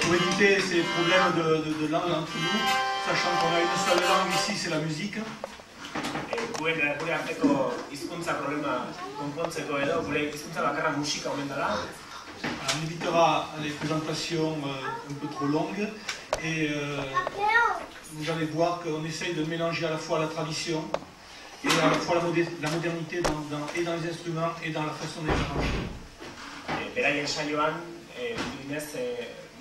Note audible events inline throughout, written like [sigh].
pour éviter ces problèmes de, de- de langue entre nous, sachant qu'on a une seule langue ici, c'est la musique, guen gure arteko hizkuntza problema konpontzeko edo gure hizkuntza bakarra musika omen dela. on évitera les présentations euh, un peu trop longues et euh, vous allez voir qu'on essaye de mélanger à la fois la tradition et à la fois la, modernité dans- dans- et dans les instruments et dans la façon de les arranger. Beraien saioan,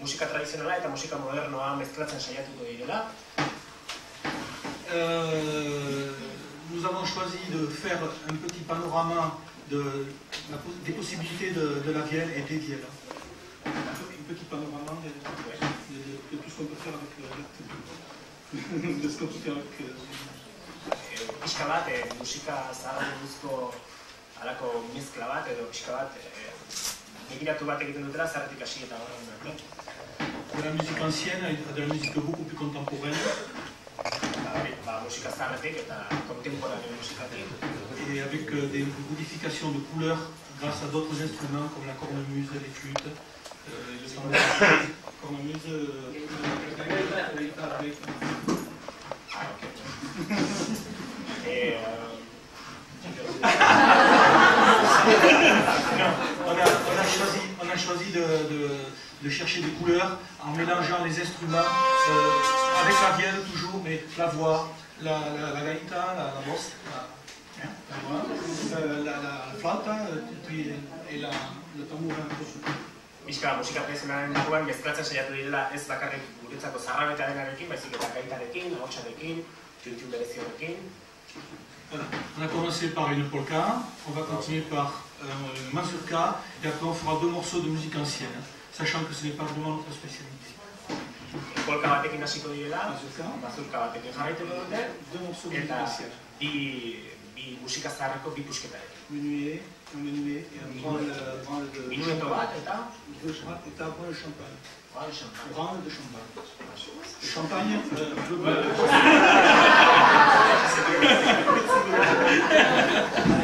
musika tradizionala eta musika modernoa mezklatzen saiatuko direla. Euh, nous avons choisi de faire un petit panorama de, la des possibilités de, de la Vienne et des Vielles. Un pe- un petit panorama de, de- de tout ce qu'on peut faire avec euh, [laughs] de ce qu'on peut faire avec euh, Eh, pixka bat, eh, musika zaharra buruzko mezkla bat edo pixka bat begiratu bat egiten dutela zarretik hasi eta horren arte. de la musique ancienne à de la musique beaucoup plus contemporaine. Et avec euh, des modifications de couleurs grâce à d'autres instruments comme la cornemuse, les flûtes, euh, le tambour. cornemuse, euh, la guitare avec. Ah, ok. [laughs] Eh, Non, [laughs] on a, choisi, on de, chercher des couleurs en mélangeant les instruments euh, avec la vielle toujours, mais la voix, la, la, la gaita, la, la bosse, la, hein, euh, puis- et la, le txutxun bereziorekin. Voilà. On a commencé par une polka, on va continuer par euh, une mazurka, et après on fera deux morceaux de musique ancienne, hein, sachant que ce n'est pas vraiment notre spécialité. Polka batekin hasiko direla, Mazurka, batekin jarraituko dute, deux morceaux de musique eta ancienne. bi, bi musika zaharreko bi pusketarekin. Menuet, un menuet et un branle, branle de eta Deux chara- et un branle de champagne. Branle champagne. Branle de champagne. Le champagne, euh, [laughs] [laughs]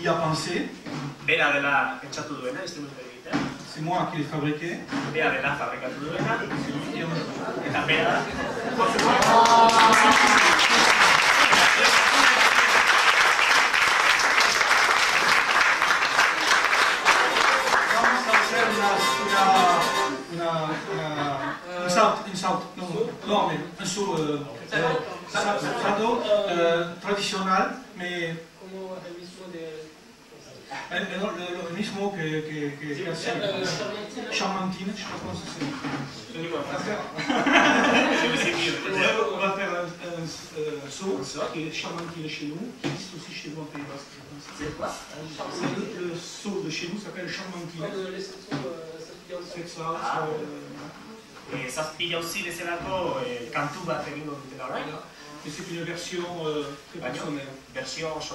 qui a pensé, Bera dela pentsatu duena, egitea. c'est moi qui l'ai fabriqué. Bera dela fabrikatu duena, eta bera Vamos a hacer una, una, una, un salto, un salto, non, mais un saut, euh, euh, sa- salto euh, traditionnel, mais como el mismo de el, el, el- el mismo que, que, que, que hace Charmantine. Je sais pas comment ça s'appelle. Zuniko, On va faire, on va faire un, euh, saut qui est Charmantine chez nous, qui existe aussi chez nous en Pays Basque. pense. C'est quoi C'est le, le saut de chez nous s'appelle Charmantine. Sections, euh, ça C'est ça, Ah. c'est, euh, eh, zazpi jauzi bezalako eh, kantu bat egingo dutela orain, Mais c'est une version très personnelle. versio oso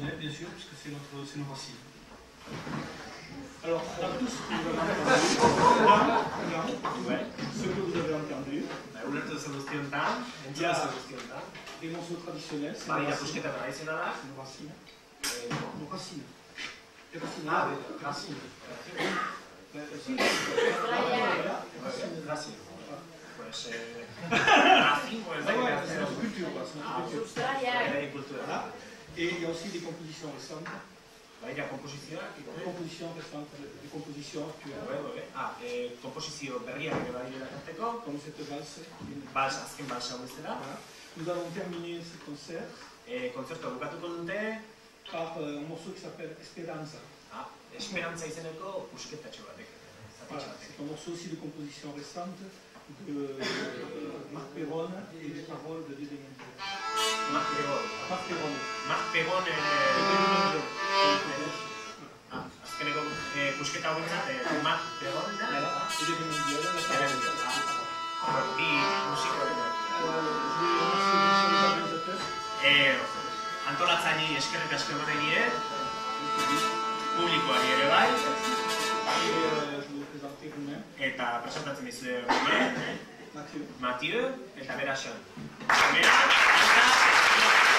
Bien sûr, puisque c'est notre, c'est nos racines. Alors, ce que vous avez entendu, là, là, Ouais. ce que vous avez entendu, Ba, ulertu zen guzti honetan, entzun Ja. zen guzti honetan. des morceaux traditionnels, c'est nos Badira racines. pusketa tradizionalak, C'est nos racines. Nos racines. Les racines. ah, si, racines. Racine. Pues, eh, racine, pues, Ah ouais, c'est notre culture, quoi, c'est notre culture. agricultura. Voilà. Et il y a aussi des compositions récentes, Badira komposizioak, des compositions récentes, des compositions actuelles, Bai, bai, bai. Ah, eh, komposizio berriak ere badira tarteko, comme cette valse. bals, azken bals hau bezala. Nous allons terminer ce concert Eh, kontzertua bukatuko dute, par euh, un morceau qui s'appelle Esperanza. ah, esperantza izeneko pusketatxo batek. Voilà. C'est un morceau aussi de composition récente de euh, Marc Perron et des paroles de Dédé Más pegón. Más pegón. Más pegón. Azkeneko busketa horrena, da, más pegón. Gara, hori dut nintzen dira, nintzen dira. Gara, musika hori da. Eh, antolatzaini eskerrik asko gure nire, publikoari ere bai, eta presentatzen dizu gure, eta bera xo. Eta. Eta...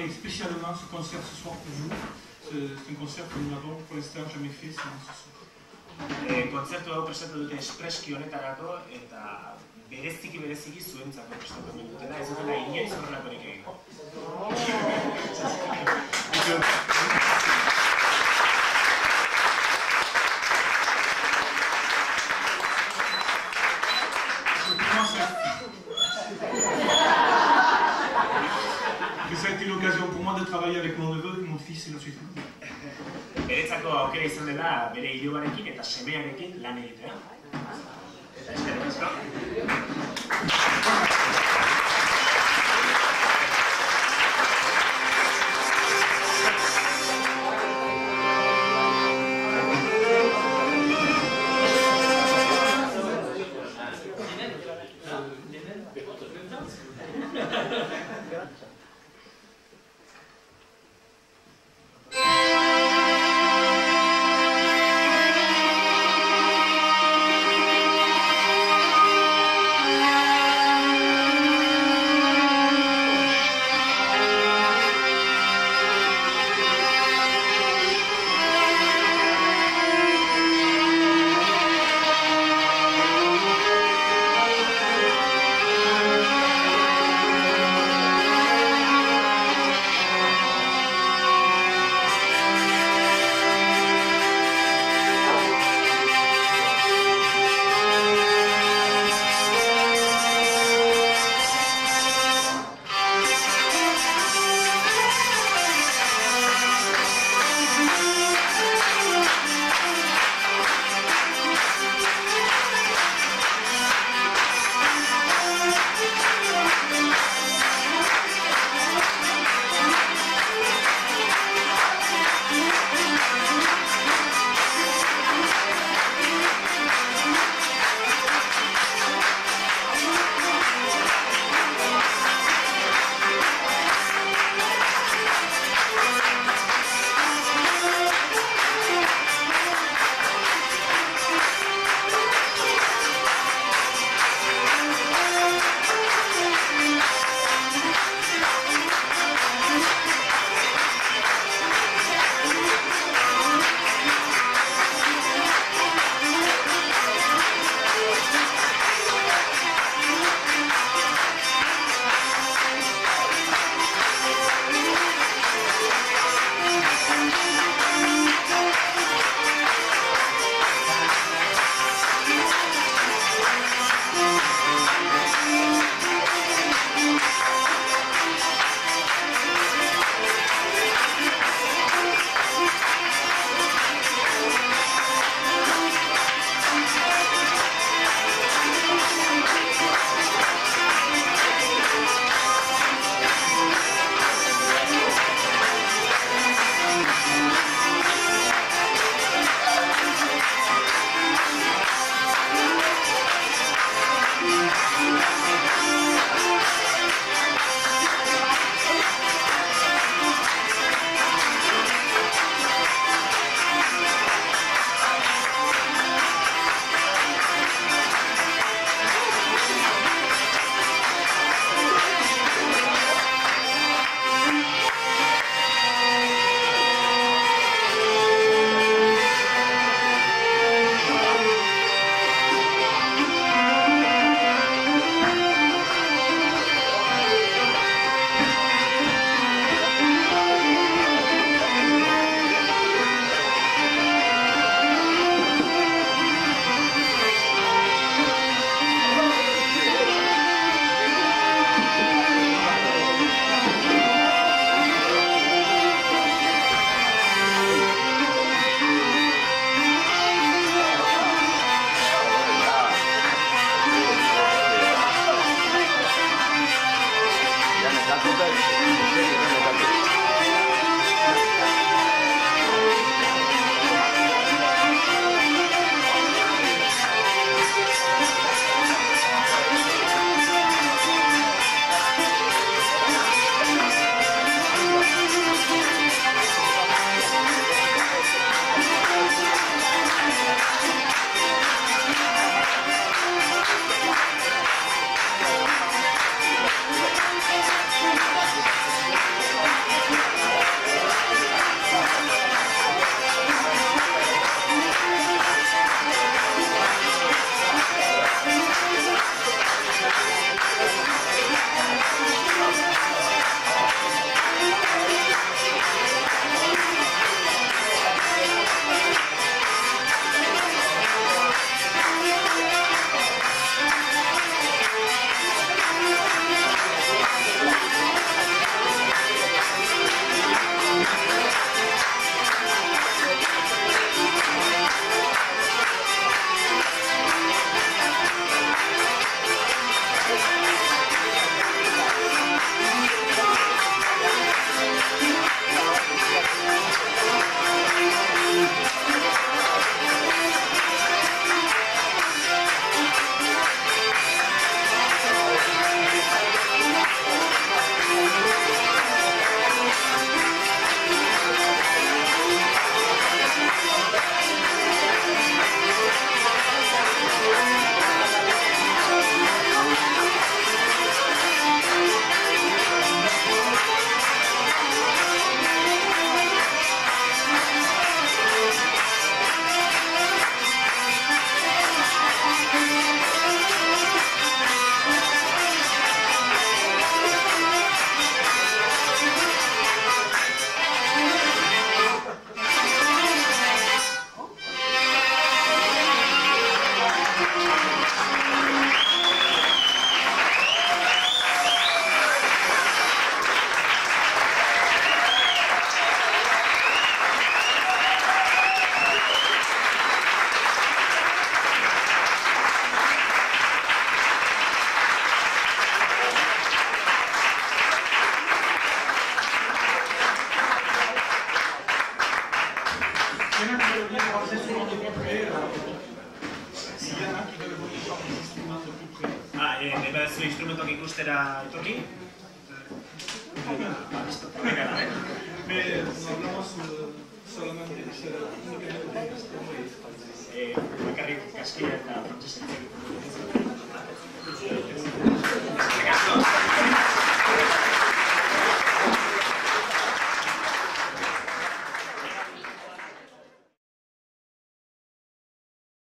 préparé spécialement ce concert ce soir pour vous. C'est un concert que nous n'avons pour l'instant jamais fait ce soir. E, konzertu hau prestatu dute espreski honetarako eta bereziki bereziki zuentzako prestatu dut dutena, ez dutena inoiz horrelakorik egin. bizitzako aukera izan dela bere hilobarekin eta semearekin lan egitea. Eta eskerrik asko.